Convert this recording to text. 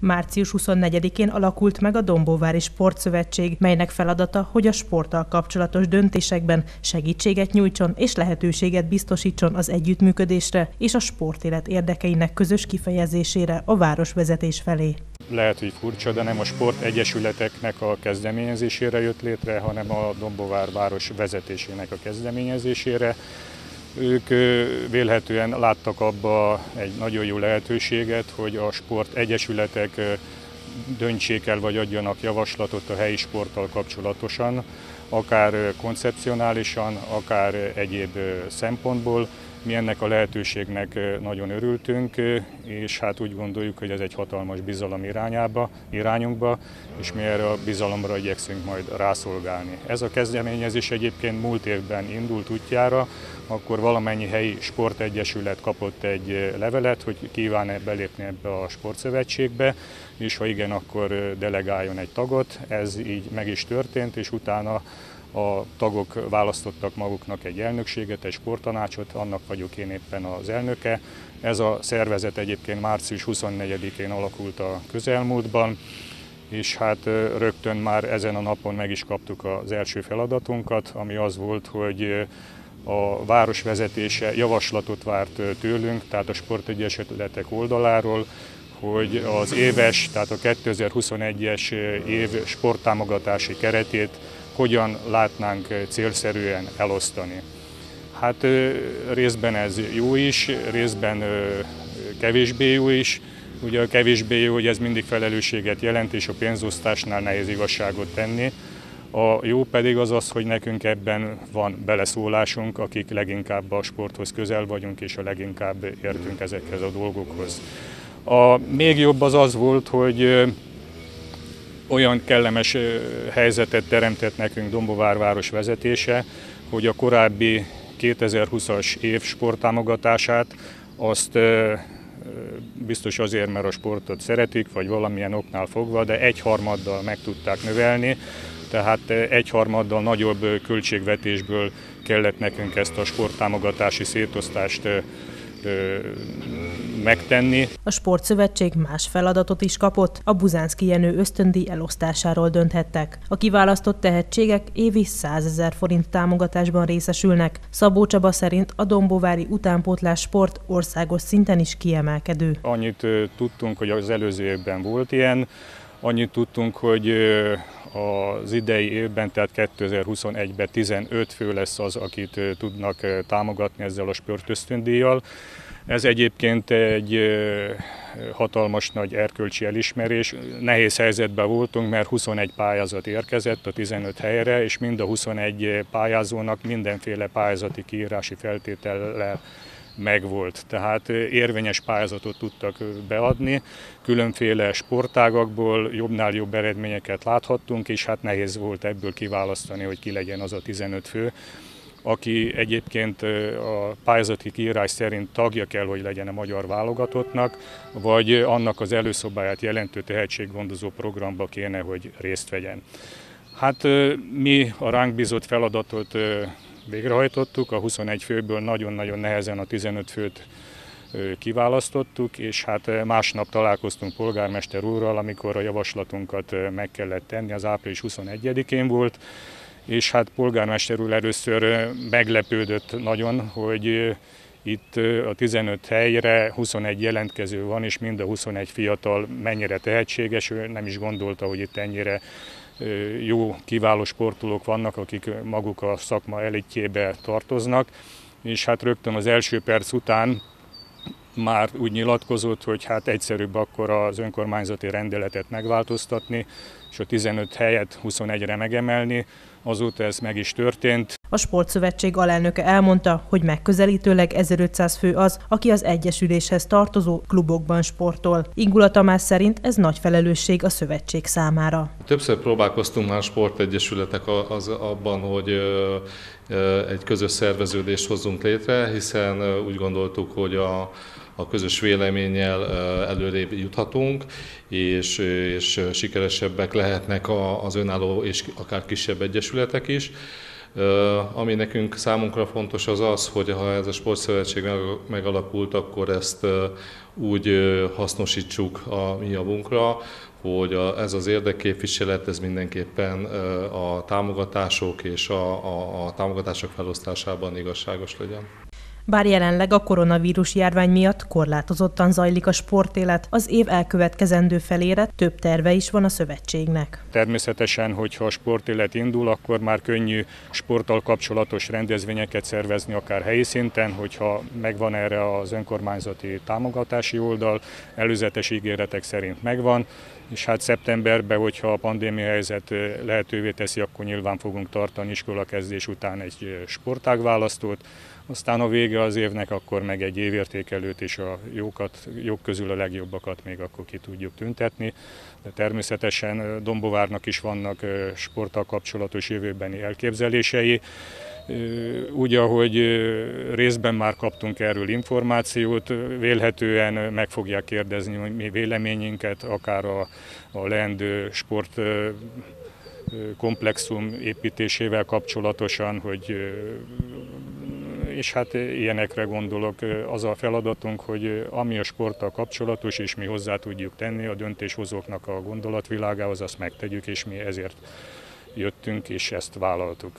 Március 24-én alakult meg a Dombóvári Sportszövetség, melynek feladata, hogy a sporttal kapcsolatos döntésekben segítséget nyújtson és lehetőséget biztosítson az együttműködésre és a sportélet érdekeinek közös kifejezésére a városvezetés felé. Lehet, hogy furcsa, de nem a sport egyesületeknek a kezdeményezésére jött létre, hanem a Dombovár város vezetésének a kezdeményezésére. Ők vélhetően láttak abba egy nagyon jó lehetőséget, hogy a sport egyesületek döntsék el vagy adjanak javaslatot a helyi sporttal kapcsolatosan, akár koncepcionálisan, akár egyéb szempontból. Mi ennek a lehetőségnek nagyon örültünk, és hát úgy gondoljuk, hogy ez egy hatalmas bizalom irányába, irányunkba, és mi erre a bizalomra igyekszünk majd rászolgálni. Ez a kezdeményezés egyébként múlt évben indult útjára, akkor valamennyi helyi sportegyesület kapott egy levelet, hogy kíván-e belépni ebbe a sportszövetségbe, és ha igen, akkor delegáljon egy tagot. Ez így meg is történt, és utána a tagok választottak maguknak egy elnökséget, egy sporttanácsot, annak vagyok én éppen az elnöke. Ez a szervezet egyébként március 24-én alakult a közelmúltban, és hát rögtön már ezen a napon meg is kaptuk az első feladatunkat, ami az volt, hogy a város vezetése javaslatot várt tőlünk, tehát a sportegyesületek oldaláról, hogy az éves, tehát a 2021-es év sporttámogatási keretét hogyan látnánk célszerűen elosztani. Hát részben ez jó is, részben kevésbé jó is. Ugye a kevésbé jó, hogy ez mindig felelősséget jelent, és a pénzosztásnál nehéz igazságot tenni. A jó pedig az az, hogy nekünk ebben van beleszólásunk, akik leginkább a sporthoz közel vagyunk, és a leginkább értünk ezekhez a dolgokhoz. A még jobb az az volt, hogy olyan kellemes helyzetet teremtett nekünk Dombovár város vezetése, hogy a korábbi 2020-as év sporttámogatását azt biztos azért, mert a sportot szeretik, vagy valamilyen oknál fogva, de egyharmaddal meg tudták növelni, tehát egyharmaddal nagyobb költségvetésből kellett nekünk ezt a sporttámogatási szétosztást megtenni. A Sportszövetség más feladatot is kapott, a Buzánszki Jenő ösztöndi elosztásáról dönthettek. A kiválasztott tehetségek évi 100 ezer forint támogatásban részesülnek. Szabó Csaba szerint a Dombóvári utánpótlás sport országos szinten is kiemelkedő. Annyit tudtunk, hogy az előző évben volt ilyen, annyit tudtunk, hogy az idei évben, tehát 2021-ben 15 fő lesz az, akit tudnak támogatni ezzel a spörtösztöndíjjal. Ez egyébként egy hatalmas nagy erkölcsi elismerés. Nehéz helyzetben voltunk, mert 21 pályázat érkezett a 15 helyre, és mind a 21 pályázónak mindenféle pályázati kiírási feltétellel megvolt. Tehát érvényes pályázatot tudtak beadni, különféle sportágakból jobbnál jobb eredményeket láthattunk, és hát nehéz volt ebből kiválasztani, hogy ki legyen az a 15 fő, aki egyébként a pályázati kiírás szerint tagja kell, hogy legyen a magyar válogatottnak, vagy annak az előszobáját jelentő tehetséggondozó programba kéne, hogy részt vegyen. Hát mi a ránk bizott feladatot végrehajtottuk, a 21 főből nagyon-nagyon nehezen a 15 főt kiválasztottuk, és hát másnap találkoztunk polgármester úrral, amikor a javaslatunkat meg kellett tenni, az április 21-én volt, és hát polgármester úr először meglepődött nagyon, hogy itt a 15 helyre 21 jelentkező van, és mind a 21 fiatal mennyire tehetséges, ő nem is gondolta, hogy itt ennyire jó, kiváló sportolók vannak, akik maguk a szakma elitjébe tartoznak, és hát rögtön az első perc után már úgy nyilatkozott, hogy hát egyszerűbb akkor az önkormányzati rendeletet megváltoztatni, és a 15 helyet 21-re megemelni. Azóta ez meg is történt. A Sportszövetség alelnöke elmondta, hogy megközelítőleg 1500 fő az, aki az Egyesüléshez tartozó klubokban sportol. Ingula Tamás szerint ez nagy felelősség a szövetség számára. Többször próbálkoztunk már sportegyesületek az, abban, hogy egy közös szerveződést hozzunk létre, hiszen úgy gondoltuk, hogy a a közös véleménnyel előrébb juthatunk, és, és sikeresebbek lehetnek az önálló és akár kisebb egyesületek is. Ami nekünk számunkra fontos az az, hogy ha ez a sportszövetség megalakult, akkor ezt úgy hasznosítsuk a mi javunkra, hogy a, ez az érdekképviselet, ez mindenképpen a támogatások és a, a, a támogatások felosztásában igazságos legyen. Bár jelenleg a koronavírus járvány miatt korlátozottan zajlik a sportélet, az év elkövetkezendő felére több terve is van a szövetségnek. Természetesen, hogyha a sportélet indul, akkor már könnyű sporttal kapcsolatos rendezvényeket szervezni, akár helyi szinten, hogyha megvan erre az önkormányzati támogatási oldal, előzetes ígéretek szerint megvan, és hát szeptemberben, hogyha a pandémia helyzet lehetővé teszi, akkor nyilván fogunk tartani iskolakezdés után egy sportágválasztót, aztán a vége az évnek, akkor meg egy évértékelőt és a jókat, jók közül a legjobbakat még akkor ki tudjuk tüntetni. De természetesen Dombovárnak is vannak sporttal kapcsolatos jövőbeni elképzelései. Úgy, ahogy részben már kaptunk erről információt, vélhetően meg fogják kérdezni mi véleményünket, akár a, a leendő sport komplexum építésével kapcsolatosan, hogy és hát ilyenekre gondolok. Az a feladatunk, hogy ami a sporttal kapcsolatos, és mi hozzá tudjuk tenni a döntéshozóknak a gondolatvilágához, azt megtegyük, és mi ezért jöttünk, és ezt vállaltuk.